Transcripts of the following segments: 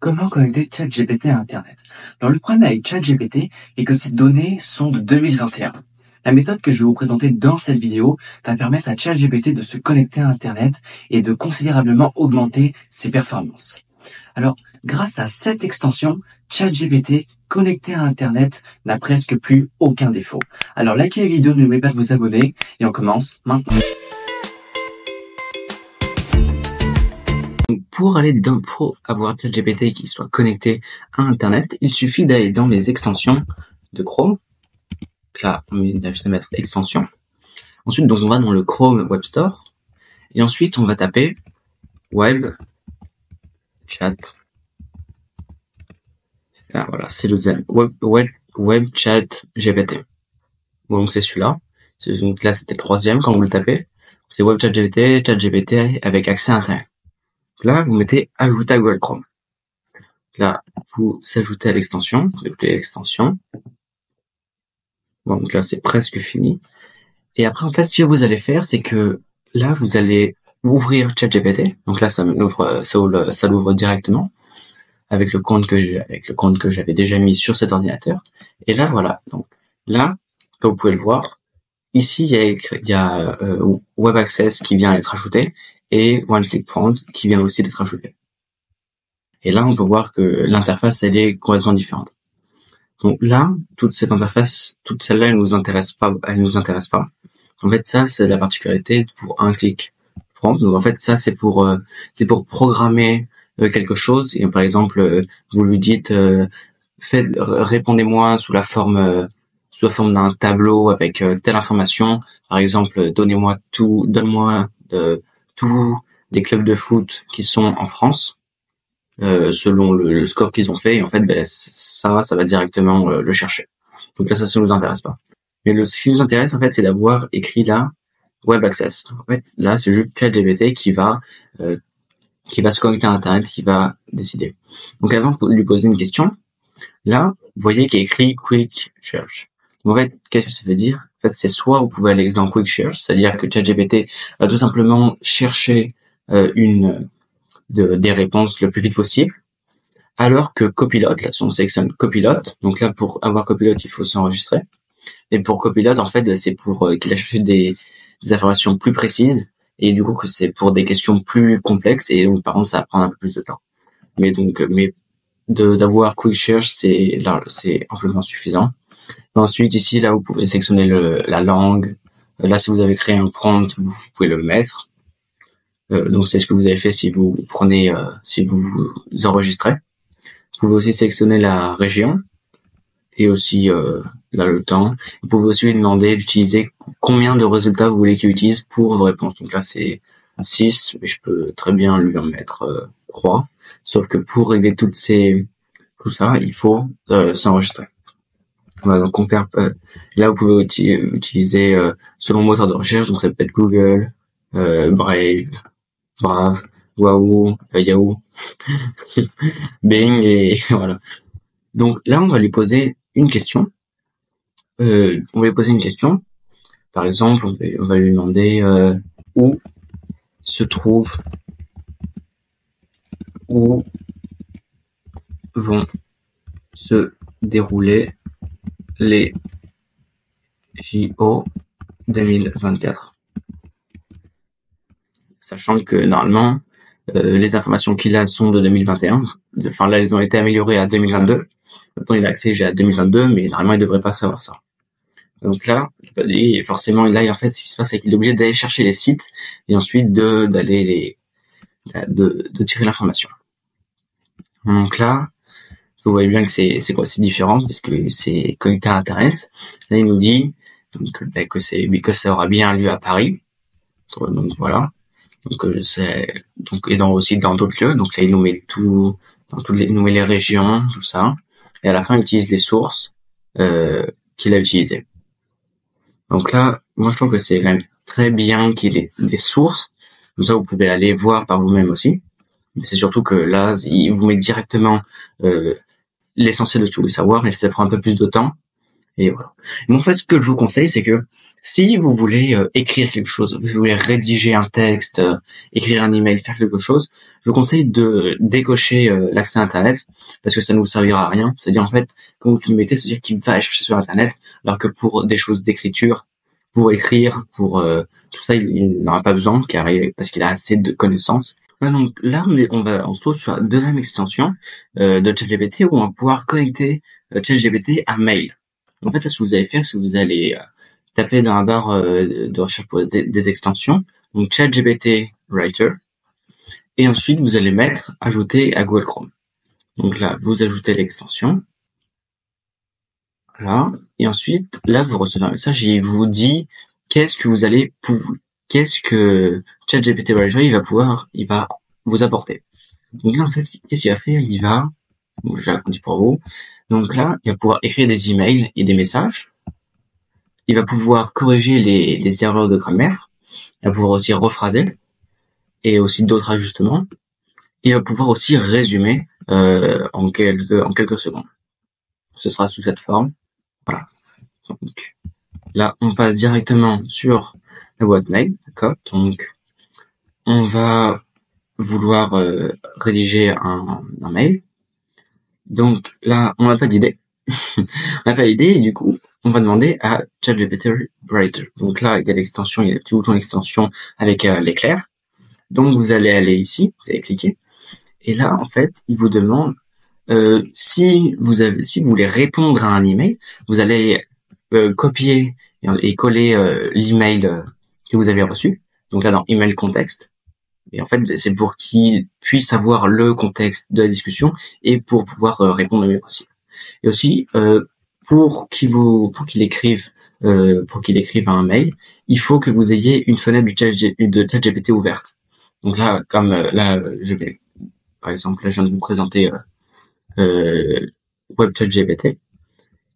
Comment connecter ChatGPT à Internet Alors le problème avec ChatGPT est que ces données sont de 2021. La méthode que je vais vous présenter dans cette vidéo va permettre à ChatGPT de se connecter à Internet et de considérablement augmenter ses performances. Alors, grâce à cette extension, ChatGPT connecté à Internet n'a presque plus aucun défaut. Alors likez la vidéo, n'oubliez pas de vous abonner et on commence maintenant. Pour aller dans, pour avoir ChatGPT qui soit connecté à Internet, il suffit d'aller dans les extensions de Chrome. Là, on va juste mettre extension. Ensuite, donc on va dans le Chrome Web Store. Et ensuite, on va taper Web Chat. Ah, voilà, c'est le web, Chat GPT. donc c'est celui-là. Donc là, c'était le troisième quand vous le tapez. C'est Web Chat GPT, Chat GPT avec accès à Internet. Là, vous mettez ajouter à Google Chrome. Là, vous ajoutez à l'extension, vous appelez l'extension. Bon, donc là, c'est presque fini. Et après, en fait, ce que vous allez faire, c'est que là, vous allez ouvrir ChatGPT. Donc là, ça l'ouvre, ça directement avec le compte que j'avais déjà mis sur cet ordinateur. Et là, voilà. Donc là, comme vous pouvez le voir, ici, il y a, euh, Web Access qui vient être ajouté et One Click Prompt qui vient aussi d'être ajouté. Et là, on peut voir que l'interface, elle est complètement différente. Donc là, toute cette interface, toute celle-là, elle nous intéresse pas, elle nous intéresse pas. En fait, ça, c'est la particularité pour un clic prompt. Donc en fait, ça, c'est pour, euh, c'est pour programmer euh, quelque chose. Et par exemple, euh, vous lui dites, faites, répondez-moi sous la forme, sous la forme d'un tableau avec telle information. Par exemple, donnez-moi tout, donne-moi tous les clubs de foot qui sont en France, euh, selon le, score qu'ils ont fait. Et en fait, ben, ça, ça va directement euh, le chercher. Donc là, ça, ça nous intéresse pas. Mais le, ce qui nous intéresse, en fait, c'est d'avoir écrit là Web Access. En fait, là, c'est juste ChatGPT qui va euh, qui va se connecter à Internet, qui va décider. Donc avant de lui poser une question, là, vous voyez qu'il a écrit Quick Search. En fait, qu'est-ce que ça veut dire? En fait, c'est soit vous pouvez aller dans Quick Search, c'est-à-dire que ChatGPT va tout simplement chercher euh, une de, des réponses le plus vite possible, alors que Copilot, là, on sélectionne Copilot. Donc là, pour avoir Copilot, il faut s'enregistrer. Et pour Copilot, en fait, c'est pour euh, qu'il a cherché des, informations plus précises, et du coup, que c'est pour des questions plus complexes, et donc par contre, ça va prendre un peu plus de temps. Mais donc, euh, mais d'avoir Quick Search, c'est c'est amplement suffisant. Ensuite, ici, là, vous pouvez sélectionner le, la langue. Euh, là, si vous avez créé un prompt, vous pouvez le mettre. Euh, donc, c'est ce que vous avez fait si vous prenez, euh, si vous, vous enregistrez. Vous pouvez aussi sélectionner la région et aussi euh, là le temps. Vous pouvez aussi lui demander d'utiliser combien de résultats vous voulez qu'il utilise pour vos réponses. Donc là, c'est 6, mais je peux très bien lui en mettre euh, 3. Sauf que pour régler toutes ces, tout ça, il faut euh, s'enregistrer. Donc on perd, euh, là vous pouvez utiliser euh, selon le moteur de recherche, donc ça peut être Google, euh, Brave, Brave, Wahoo, Yahoo, Bing et voilà. Donc là on va lui poser une question. on va lui poser une question. Par exemple, on va, on va lui demander où se trouve où vont se dérouler les JO 2024. Sachant que normalement, euh, les informations qu'il a sont de 2021. Enfin là, elles ont été améliorées à 2022. Maintenant, il a accès à 2022, mais normalement, il devrait pas savoir ça. Donc là, et forcément, là, en fait, ce qui se passe, c'est qu'il est obligé d'aller chercher les sites et ensuite d'aller les de, de tirer l'information. Donc là, vous voyez bien que c'est c'est quoi c'est différent parce que c'est connecté à internet. Là il nous dit donc ben, que c'est que ça aura bien lieu à Paris. Donc voilà. Donc euh, c'est donc et dans aussi dans d'autres lieux. Donc là il nous met tout dans toutes les nous met les régions tout ça. Et à la fin il utilise les sources euh, qu'il a utilisées. Donc là moi je trouve que c'est très bien qu'il ait des sources. Comme ça vous pouvez aller voir par vous-même aussi. Mais c'est surtout que là il vous met directement euh, l'essentiel de tout le savoir, mais ça prend un peu plus de temps. Et voilà. Mais en fait, ce que je vous conseille, c'est que Si vous voulez euh, écrire quelque chose, vous voulez rédiger un texte, euh, écrire un email, faire quelque chose, je vous conseille de décocher euh, l'accès Internet parce que ça ne vous servira à rien. C'est-à-dire en fait, quand vous le mettez, c'est-à-dire qu'il va chercher sur Internet, alors que pour des choses d'écriture, pour écrire, pour tout ça, il, n'aura pas besoin car parce qu'il a assez de connaissances. Donc là, on, est, on va, on se trouve sur la deuxième extension de ChatGPT où on va pouvoir connecter ChatGPT à mail. En fait, ce que vous allez faire, c'est que vous allez taper dans la barre euh, de recherche pour des, extensions, donc ChatGPT Writer, et ensuite vous allez mettre ajouter à Google Chrome. Donc là, vous ajoutez l'extension. Voilà. Et ensuite, là, vous recevez un message et il vous dit qu'est-ce que vous allez pouvoir, qu'est-ce que ChatGPT Writer va pouvoir, il va vous apporter. Donc là, en fait, qu'est-ce qu'il va faire? Il va, bon, j'ai pour vous. Donc là, il va pouvoir écrire des emails et des messages il va pouvoir corriger les, les erreurs de grammaire, il va pouvoir aussi rephraser et aussi d'autres ajustements. Il va pouvoir aussi résumer euh, en quelques en quelques secondes. Ce sera sous cette forme. Voilà. Donc là, on passe directement sur la boîte mail, d'accord? Donc on va vouloir euh, rédiger un, mail. Donc là, on n'a pas d'idée. on n'a pas d'idée et du coup, on va demander à ChatGPT Writer. Donc là, il y a l'extension, il y a le petit bouton d'extension avec euh, l'éclair. Donc vous allez aller ici, vous allez cliquer, et là en fait, il vous demande euh, si vous voulez répondre à un email, vous allez copier et, coller l'email que vous avez reçu. Donc là dans email contexte. Et en fait, c'est pour qu'il puisse avoir le contexte de la discussion et pour pouvoir répondre au mieux possible. Et aussi, pour qu'il vous pour qu'il écrive euh, pour qu'il écrive un mail, il faut que vous ayez une fenêtre de ChatGPT ouverte. Donc là, comme euh, là, je vais, par exemple, là, je viens de vous présenter euh, euh Web ChatGPT,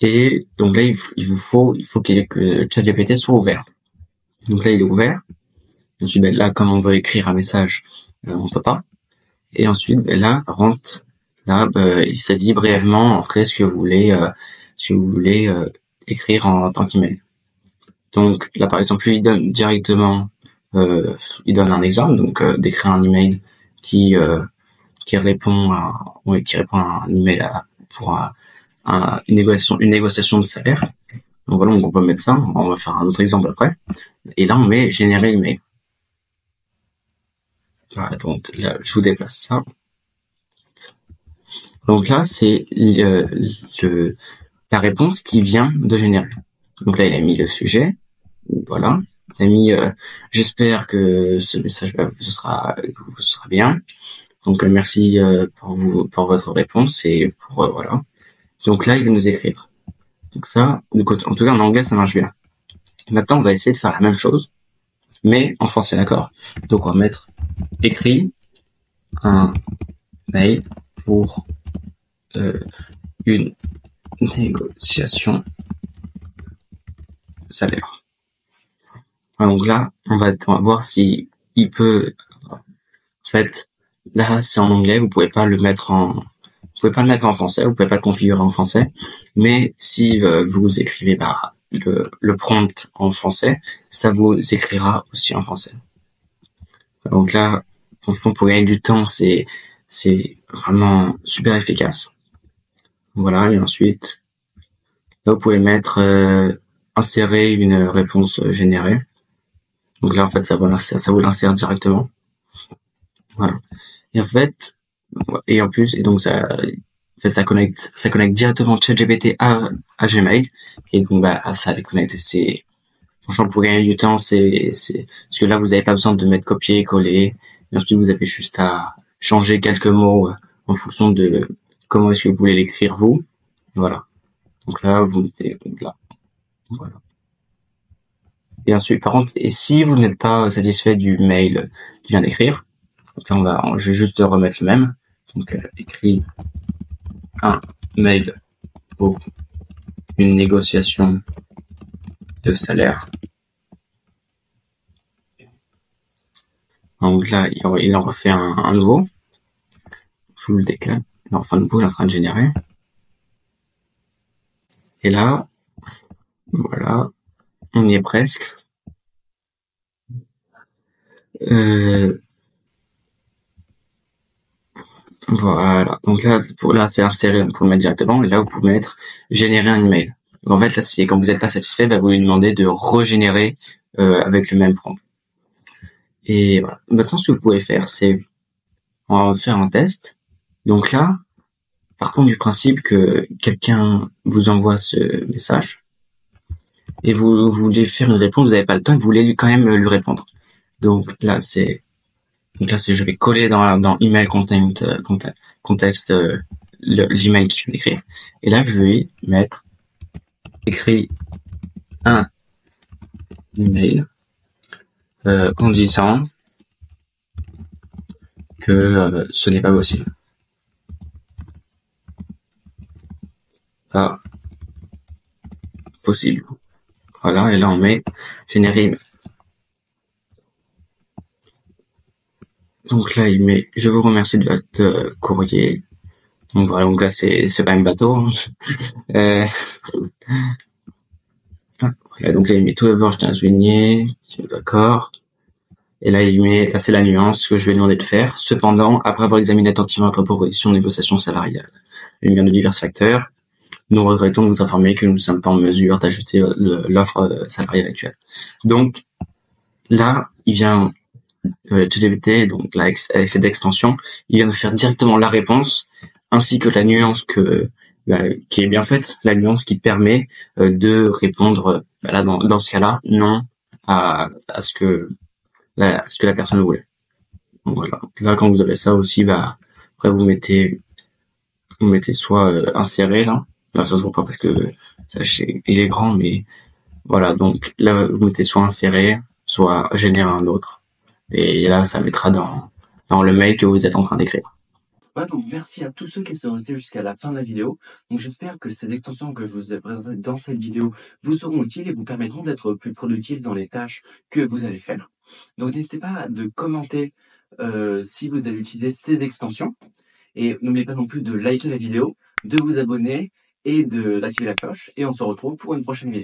et donc là, il, vous faut, il faut qu'il que ChatGPT soit ouvert. Donc là, il est ouvert. Ensuite, ben, là, comme on veut écrire un message, euh, on peut pas. Et ensuite, ben, là, rentre, là, ben, il s'est dit brièvement, entrez ce que vous voulez si vous voulez euh, écrire en, tant qu'email. Donc là par exemple lui il donne directement euh, il donne un exemple donc euh, d'écrire un email qui qui répond à qui répond à un email pour une négociation une négociation de salaire. Donc voilà, on peut mettre ça, on va faire un autre exemple après. Et là on met générer email. Voilà, donc là je vous déplace ça. Donc là c'est le, la réponse qui vient de générer. Donc là, il a mis le sujet. Voilà. Il a mis euh, j'espère que ce message ce sera sera bien. Donc euh, merci euh, pour vous pour votre réponse et pour voilà. Donc là, il va nous écrire. Donc ça, en tout cas en anglais, ça marche bien. Maintenant, on va essayer de faire la même chose, mais en français, d'accord? Donc on va mettre écrit un mail pour une négociation salaire. Donc là, on va, on va voir si il peut. En fait, là, c'est en anglais. Vous pouvez pas le mettre en. Pouvez pas le mettre en français. Vous pouvez pas le configurer en français. Mais si euh, vous écrivez bah, le, le prompt en français, ça vous écrira aussi en français. Donc là, pour gagner du temps, c'est c'est vraiment super efficace. Voilà, et ensuite, là, vous pouvez mettre euh, insérer une réponse générée. Donc là, en fait, ça, ça vous l'insère directement. Voilà. Et en fait, et en plus, et donc ça, ça connecte, ça connecte directement ChatGPT à, à Gmail. Et donc, bah, ça les connecte. C'est, franchement, pour gagner du temps, c'est, c'est, parce que là, vous n'avez pas besoin de mettre copier, coller. Et ensuite, vous avez juste à changer quelques mots euh, en fonction de comment est-ce que vous voulez l'écrire vous. Voilà. Donc là, vous mettez là. Voilà. Et ensuite, par contre, et si vous n'êtes pas satisfait du mail qui vient d'écrire, on va, je vais juste remettre le même. Donc, euh, écrit un mail pour une négociation de salaire. Donc là, il en refait un, un nouveau. Je vous le décale enfin nouveau, il est en train de générer. Et là, voilà. On y est presque. Euh, voilà. Donc là, pour, là, c'est inséré, vous pouvez le mettre directement. Et là, vous pouvez mettre générer un email. Donc en fait, là, si, quand vous n'êtes pas satisfait, bah, vous lui demandez de régénérer euh, avec le même prompt. Et voilà. Maintenant, ce que vous pouvez faire, c'est on va faire un test. Donc là, partons du principe que quelqu'un vous envoie ce message et vous, voulez faire une réponse, vous n'avez pas le temps, vous voulez quand même lui répondre. Donc là, c'est donc là, c'est je vais coller dans dans email content, euh, contexte euh, l'email qu'il vient d'écrire. Et là, je vais mettre écrit un email euh, en disant que euh, ce n'est pas possible. Pas possible. Voilà, et là on met générer Donc là, il met « Je vous remercie de votre euh, courrier ». Donc voilà, donc là, c'est pas un bateau. Hein. euh... Ah, donc là, il met tout d'abord, je tiens à souligner, d'accord. Et là, il met, là, c'est la nuance que je vais demander de faire. Cependant, après avoir examiné attentivement votre proposition de négociation salariale, lumière de divers facteurs, nous regrettons de vous informer que nous ne sommes pas en mesure d'ajouter euh, l'offre euh, salariale actuelle. Donc, là, il vient ChatGPT, donc là, avec cette extension, il vient de faire directement la réponse ainsi que la nuance que bah, qui est bien faite, la nuance qui permet euh, de répondre bah, là dans, dans ce cas-là non à, à ce que à ce que la personne voulait. Donc, voilà. Là quand vous avez ça aussi, bah après vous mettez vous mettez soit euh, inséré là, ça se voit pas parce que ça, il est grand, mais voilà donc là vous mettez soit inséré, soit générer un autre. Et là, ça mettra dans, dans le mail que vous êtes en train d'écrire. Voilà, donc merci à tous ceux qui sont restés jusqu'à la fin de la vidéo. Donc j'espère que ces extensions que je vous ai présentées dans cette vidéo vous seront utiles et vous permettront d'être plus productifs dans les tâches que vous allez faire. Donc n'hésitez pas de commenter euh, si vous allez utiliser ces extensions. Et n'oubliez pas non plus de liker la vidéo, de vous abonner et d'activer la cloche. Et on se retrouve pour une prochaine vidéo.